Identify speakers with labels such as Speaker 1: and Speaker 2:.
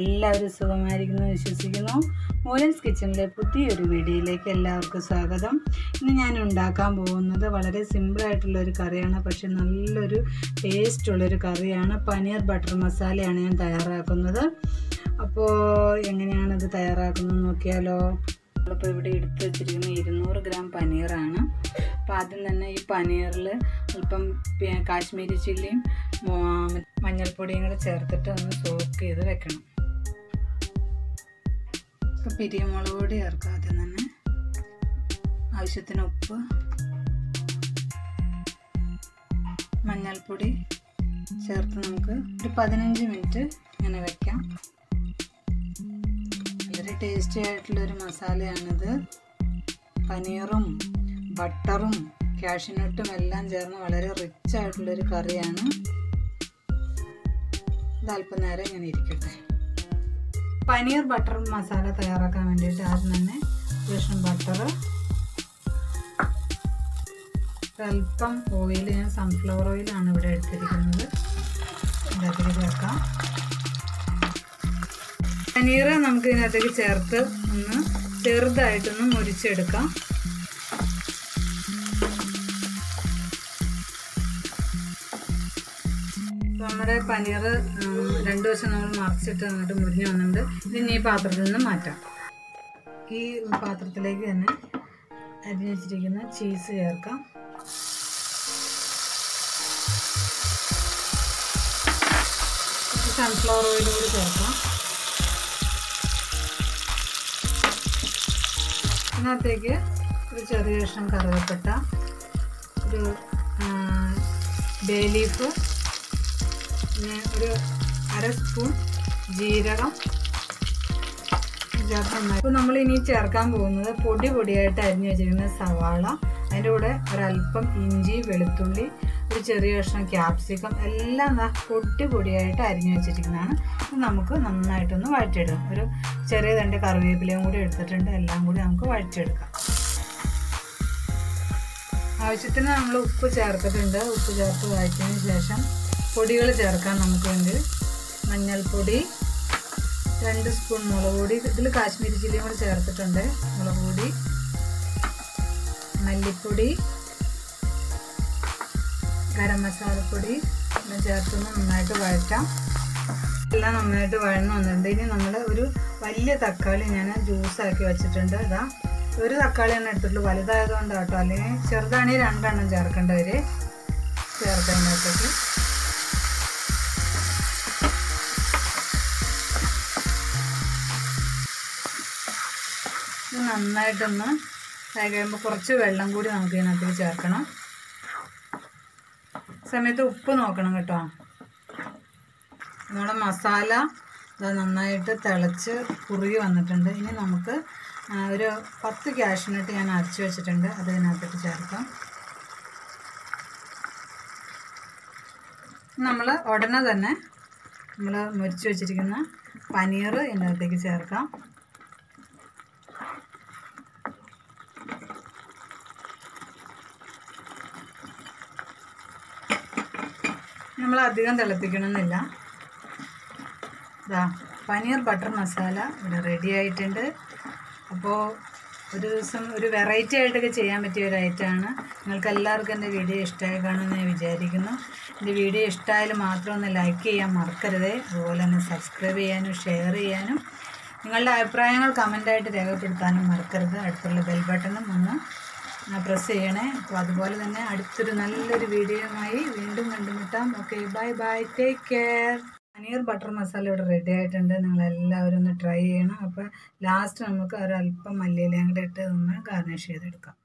Speaker 1: എല്ലാവരും സുഖമായിരിക്കുന്നു വിശ്വസിക്കുന്നു മോലൻസ് കിച്ചണിലെ പുതിയൊരു വീഡിയോയിലേക്ക് എല്ലാവർക്കും സ്വാഗതം ഇന്ന് ഞാൻ ഉണ്ടാക്കാൻ പോകുന്നത് വളരെ സിമ്പിളായിട്ടുള്ളൊരു ഒരു കറിയാണ് പക്ഷെ നല്ലൊരു ടേസ്റ്റുള്ളൊരു കറിയാണ് പനീർ ബട്ടർ മസാലയാണ് ഞാൻ തയ്യാറാക്കുന്നത് അപ്പോൾ എങ്ങനെയാണ് തയ്യാറാക്കുന്നത് നോക്കിയാലോ നമ്മളിപ്പോൾ ഇവിടെ എടുത്ത് വെച്ചിരിക്കുന്നത് ഇരുന്നൂറ് ഗ്രാം പനീറാണ് അപ്പോൾ ആദ്യം തന്നെ ഈ പനീറിൽ അല്പം കാശ്മീരി ചില്ലിയും മഞ്ഞൾപ്പൊടിയും കൂടെ ചേർത്തിട്ട് ഒന്ന് സോക്ക് ചെയ്ത് വെക്കണം ഇപ്പോൾ പിരിമുളക് പൊടി ആദ്യം തന്നെ ആവശ്യത്തിന് ഉപ്പ് മഞ്ഞൾപ്പൊടി ചേർത്ത് നമുക്ക് ഒരു പതിനഞ്ച് മിനിറ്റ് ഇങ്ങനെ വയ്ക്കാം വളരെ ടേസ്റ്റി ആയിട്ടുള്ളൊരു മസാലയാണിത് പനീറും ബട്ടറും കാഷ്യൂനട്ടും എല്ലാം ചേർന്ന് വളരെ റിച്ച് ആയിട്ടുള്ളൊരു കറിയാണ് ഇത് അല്പനേരം ഇങ്ങനെ ഇരിക്കട്ടെ പനീർ ബട്ടർ മസാല തയ്യാറാക്കാൻ വേണ്ടിയിട്ട് ആദ്യം തന്നെ ശേഷം ബട്ടർ അല്പം ഓയിൽ ഞാൻ സൺഫ്ലവർ ഓയിലാണ് ഇവിടെ എടുത്തിരിക്കുന്നത് ഇതിനകത്തേക്ക് ചേർക്കാം പനീർ നമുക്ക് ഇതിനകത്തേക്ക് ചേർത്ത് ഒന്ന് ചെറുതായിട്ടൊന്ന് മുരിച്ചെടുക്കാം നമ്മുടെ പനീർ രണ്ട് ദിവസം നമ്മൾ മറിച്ചിട്ട് നന്നായിട്ട് മുരിഞ്ഞ് വന്നിട്ട് ഇനി ഈ പാത്രത്തിൽ നിന്ന് മാറ്റാം ഈ പാത്രത്തിലേക്ക് തന്നെ അരിഞ്ഞു ചീസ് ചേർക്കാം സൺഫ്ലവർ ഓയിൽ കൂടി ചേർക്കാം ഇതിനകത്തേക്ക് ഒരു ചെറിയ കഷ്ണം കറുവപ്പട്ട ഒരു ബേ ലീഫ് പിന്നെ ഒരു അര സ്പൂൺ ജീരകം ചേർക്കാൻ ഇപ്പോൾ നമ്മൾ ഇനി ചേർക്കാൻ പോകുന്നത് പൊടി പൊടിയായിട്ട് അരിഞ്ഞു വെച്ചിരിക്കുന്ന സവാള അതിൻ്റെ കൂടെ ഒരല്പം ഇഞ്ചി വെളുത്തുള്ളി ഒരു ചെറിയ കഷ്ണം ക്യാപ്സിക്കം എല്ലാം പൊടി പൊടിയായിട്ട് അരിഞ്ഞു വെച്ചിരിക്കുന്നതാണ് ഇത് നമുക്ക് നന്നായിട്ടൊന്ന് വഴറ്റിയെടുക്കാം ഒരു ചെറിയ തണ്ട് കറിവേപ്പിലയും കൂടി എടുത്തിട്ടുണ്ട് എല്ലാം കൂടി നമുക്ക് വഴറ്റിയെടുക്കാം ആവശ്യത്തിന് നമ്മൾ ഉപ്പ് ചേർത്തിട്ടുണ്ട് ഉപ്പ് ചേർത്ത് വഴറ്റിയതിന് ശേഷം പൊടികൾ ചേർക്കാം നമുക്ക് വേണ്ടി മഞ്ഞൾപ്പൊടി രണ്ട് സ്പൂൺ മുളക് പൊടി ഇതിൽ കാശ്മീരി ചില്ലിയും കൂടി ചേർത്തിട്ടുണ്ട് മുളക് പൊടി മല്ലിപ്പൊടി ഗരം മസാലപ്പൊടി എല്ലാം ചേർത്തൊന്ന് നന്നായിട്ട് വഴറ്റാം എല്ലാം നന്നായിട്ട് വഴന്ന് വന്നിട്ടുണ്ട് ഇനി നമ്മൾ ഒരു വലിയ തക്കാളി ഞാൻ ജ്യൂസാക്കി വെച്ചിട്ടുണ്ട് അതാ ഒരു തക്കാളി തന്നെ എടുത്തിട്ടുള്ളൂ വലുതായതുകൊണ്ട് കേട്ടോ അല്ലെങ്കിൽ ചെറുതാണെങ്കിൽ രണ്ടെണ്ണം ചേർക്കേണ്ടവർ ചേർക്കേണ്ടതൊക്കെ നന്നായിട്ടൊന്ന് ഫ്രൈ കഴിയുമ്പോൾ കുറച്ച് വെള്ളം കൂടി നമുക്ക് ഇതിനകത്ത് ചേർക്കണം സമയത്ത് ഉപ്പ് നോക്കണം കേട്ടോ നമ്മുടെ മസാല നന്നായിട്ട് തിളച്ച് കുറുകി വന്നിട്ടുണ്ട് ഇനി നമുക്ക് ഒരു പത്ത് ക്യാഷിനിട്ട് ഞാൻ അരച്ച് വെച്ചിട്ടുണ്ട് അത് ഇതിനകത്തിട്ട് ചേർക്കാം നമ്മൾ ഉടനെ തന്നെ നമ്മൾ മുരിച്ച് വെച്ചിരിക്കുന്ന പനീർ ഇതിനകത്തേക്ക് ചേർക്കാം നമ്മൾ അധികം തിളപ്പിക്കണമെന്നില്ല ഇതാ പനീർ ബട്ടർ മസാല ഇവിടെ റെഡി ആയിട്ടുണ്ട് അപ്പോൾ ഒരു ദിവസം ഒരു വെറൈറ്റി ആയിട്ടൊക്കെ ചെയ്യാൻ പറ്റിയ ഒരു ഐറ്റമാണ് നിങ്ങൾക്ക് എല്ലാവർക്കും എൻ്റെ വീഡിയോ ഇഷ്ടമായി കാണുമെന്ന് ഞാൻ വിചാരിക്കുന്നു എൻ്റെ വീഡിയോ ഇഷ്ടമായാലും മാത്രം ഒന്ന് ലൈക്ക് ചെയ്യാൻ മറക്കരുത് അതുപോലെ തന്നെ സബ്സ്ക്രൈബ് ചെയ്യാനും ഷെയർ ചെയ്യാനും നിങ്ങളുടെ അഭിപ്രായങ്ങൾ കമൻ്റായിട്ട് രേഖപ്പെടുത്താനും മറക്കരുത് അടുത്തുള്ള ബെൽ ബട്ടണും ഒന്ന് പ്രസ് ചെയ്യണേ അപ്പോൾ അതുപോലെ തന്നെ അടുത്തൊരു നല്ലൊരു വീഡിയോയുമായി വീണ്ടും കണ്ടുമുട്ടാം okay bye bye take care paneer butter masala ഇവിടെ റെഡി ആയിട്ടുണ്ട് നിങ്ങളെല്ലാവരും ഒന്ന് ട്രൈ ചെയ്യണം അപ്പോൾ ലാസ്റ്റ് നമുക്ക് ഒരല്പം മല്ലിയിലയും കൂടെ ഇട്ട് ഒന്ന് ഗാർണിഷ് ചെയ്തെടുക്കാം